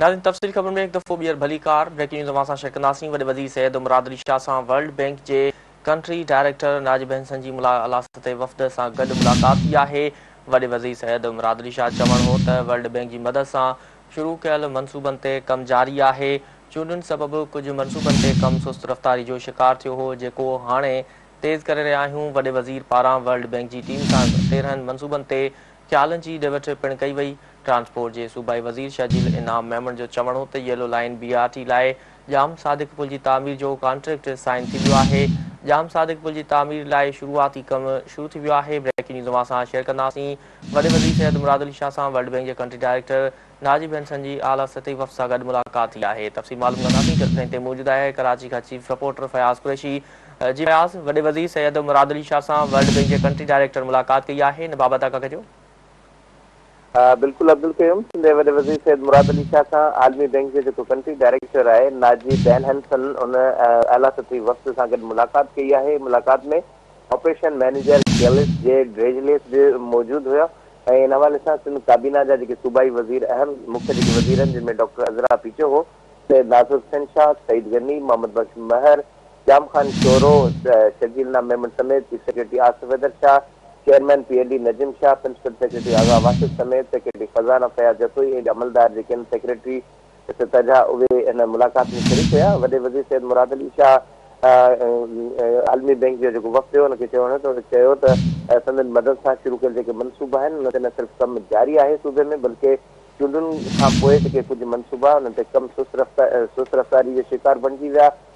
ناظرین تفصیل خبر میں ایک دفعہ بیئر بھلی کار بریکنگ نیوز اماں سان شیئر کنداسیں وڈے وزیر سید مراد علی شاہ سان ورلڈ بینک جے کنٹری ڈائریکٹر ناجب حسن جی ملا وفد سان گڈ ملاقات کیا ہے وڈے وزیر سید مراد علی شاہ چون ہو تے ورلڈ بینک جی مدد سان شروع کیل منصوبن تے کم جاری ہے چونن سبب کچھ منصوبن تے کم سست رفتاری جو شکار تھیو ہو جے کو ہانے تیز کر رہے ہوں وڈے وزیر پارا ورلڈ بینک جی ٹیم سان 13 منصوبن تے चालन जी डेवट पिण कई वई ट्रांसपोर्ट जे सूबाई वज़ीर शाहजील इनाम मेमन जो चवणो त येलो लाइन बीआरटी लाइ जाम सादिक पुल जी तामीर जो कॉन्ट्रैक्ट साइन थी वियो आहे जाम सादिक पुल जी तामीर लाइ शुरूआती कम शुरू थी वियो आहे ब्रेकिंग न्यूज़ मां असां शेयर कंदासीं वॾे वज़ीर सैद मुराद अली शाह वर्ल्ड बैंक जे कंट्री डायरेक्टर नाजी बैंसन जी आला सतह वफ़ सां मुलाक़ात थी आहे तफ़सील मालूम कंदासीं जिते ते मौजूदु आहे कराची खां चीफ रिपोर्टर फयाज़ कुरेशी जी फयाज़ वॾे वज़ीर सैद मुराद अली शाह वर्ल्ड बैंक जे कंट्री डायरेक्टर मुलाक़ात कई आहे हाँ, बिल्कुल अब्दुल कयूम वजी सैद मुराद अली शाह सां आलमी बैंक जे जेको कंट्री डायरेक्टर है नाजी डैनहनसन उन आला सतही वफ़्त सां गॾु मुलाक़ात की आहे मुलाक़ात में ऑपरेशन मैनेजर गैलिस जे ड्रेजलेस जे मौजूदु इन हवाले से सिंध काबीना जा सूबाई वज़ीर अहम मुख्य वज़ीर जिनमें डॉक्टर अज़रा पीचो हो सैद नासिर हुसैन शाह सईद गनी मोहम्मद बख्श महर जाम ख़ान चोरो शकील नाम मेमन समेत chief secretary Asif Haider Shah chairman P L Nazim Shah principal secretary जेके आहिनि सेक्रेटरी उहे हिन मुलाक़ात में शाह आलमी बैंक जो जेको वक़्तु हुयो हुनखे चयो त मदद सां शुरू कयल जेके मनसूबा आहिनि हुन ते न सिर्फ़ु कमु जारी आहे सूबे में बल्कि चूंडुनि खां पोइ जेके कुझु मनसूबा हुन ते कमु शिकार बणजी विया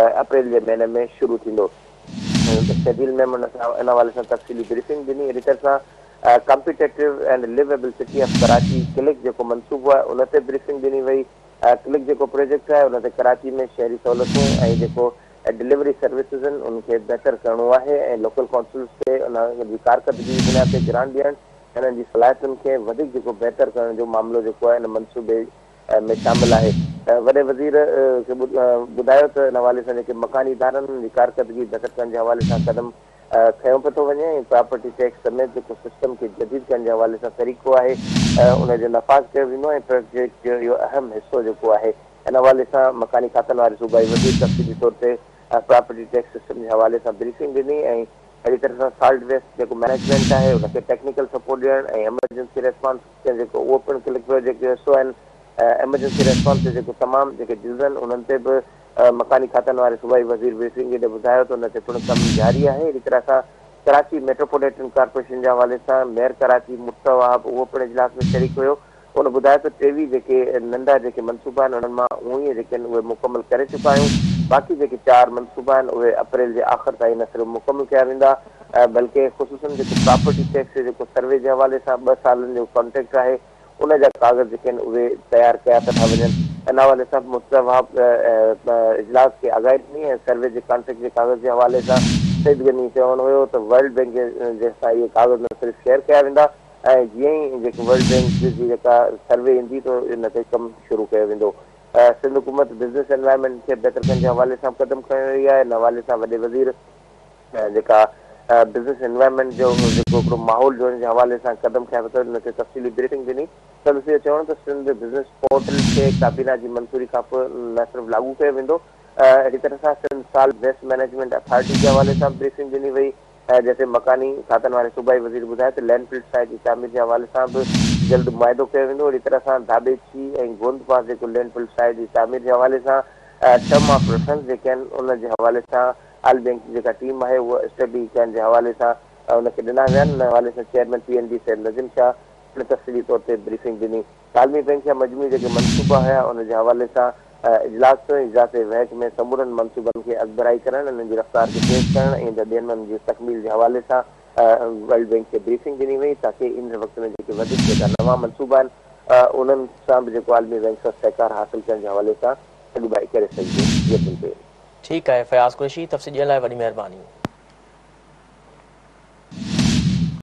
अप्रैल जे महीने में शुरू थींदो आहे प्रोजेक्ट आहे शहरी सहूलियतूं ऐं जेको डिलीवरी सर्विसिस आहिनि उनखे बहितर करिणो आहे ऐं लोकल काउंसिल ते ग्रांजी सलाहितुनि खे वधीक जेको बहितर करण जो मामिलो जेको आहे हिन मनसूबे में शामिल है वॾे वज़ीर खे ॿुधायो त हिन हवाले मकानी इदारनि जी कारकर्दगी बहितर करण जे हवाले कदम खयो पियो थो वञे प्रॉपर्टी टैक्स समेत जेको सिस्टम खे जदीद करण जे हवाले सां तरीक़ो है उनके नफ़ाज़ कयो प्रोजेक्ट जो इहो अहम हिसो जेको आहे हिन हवाले से मकानी खातनि वाले सूबाई वज़ीर तफ़सीली तौर ते प्रॉपर्टी टैक्स सिस्टम जे हवाले सां ब्रीफिंग ॾिनी ऐं तरह सां साल्ट वेस्ट जेको मैनेजमेंट आहे हुनखे टेक्निकल सपोर्ट ॾियणु एमरजेंसी रेस्पॉन्स जेको उहो क्लिक जो हिसो एमरजेंसी रेस्पॉन्स ते जेको तमामु जेके जुल्ज़ आहिनि उन्हनि ते बि मकानी खातनि वारे सूबाई वज़ीरिंग ॿुधायो त हुन ते पिणु कमु जारी आहे अहिड़ी तरह सां कराची मेट्रोपोलिटन कॉर्पोरेशन जे हवाले सां मेयर कराची मुख़्तवाब उहो पिणे इजलास में शरीक़ हुयो उन ॿुधायो त टेवीह जेके नंढा जेके मनसूबा आहिनि उन्हनि मां उहे जेके आहिनि उहे मुकमल करे चुका आहियूं बाक़ी जेके चारि मनसूबा आहिनि उहे अप्रैल जे आख़िर ताईं न सिर्फ़ु मुकमल कया वेंदा बल्कि ख़बूसनि जेको प्रॉपर्टी टैक्स जेको सर्वे जे हवाले सां ॿ सालनि जो कॉन्ट्रेक्ट आहे उन जा कागज़ जेके आहिनि उहे तयारु कया था वञनि जे कॉन्ट्रेक्ट जे कागज़ इहे कागज़ न सिर्फ़ शेयर कया वेंदा ऐं जीअं सर्वे ईंदी त इन ते कमु शुरू कयो वेंदो सां कदम खयो रही आहे जेका बिज़नेस एनवायरमेंट जो हिकिड़ो माहौल हवाले सां कदम ठाहियो लागू कयो वेंदो अहिड़ी तरह साल मैनेजमेंट अथॉरिटी जे हवाले सां जैसे मकानी खातनि वारे सूबाई वज़ीर ॿुधाए त लैंड जी तामीर जे हवाले सां बि जल्द मुआदो कयो वेंदो अहिड़ी तरह सां दाबेची ऐं तामीर जे हवाले सां आल बैंक जी टीम है उहा स्टडी करण जे हवाले से उनके दिना वन हवाले से chairman P N D Syed Nazim Shah तफसली तौर पर ब्रीफिंग दिनी तालमी बैंक जा मजमू जो मनसूबा हुया उनके हवाले से इजलास थियो इजलास वहक में समूरन मनसूबनि के अगबराई कर रफ़्तार के तेज़ कर तकमील के हवाले से वर्ल्ड बैंक के ब्रीफिंग दिनी वही ताकि इन वक़्त में जेके वधीक मनसूबा उन्होंने भी सां आलमी बैंक से सहकार हासिल करने के हवाले से अगुवाई कर सघिजे ठीक है फ़याज़ कुरैशी तफ़सील जे लाइ वॾी महिरबानी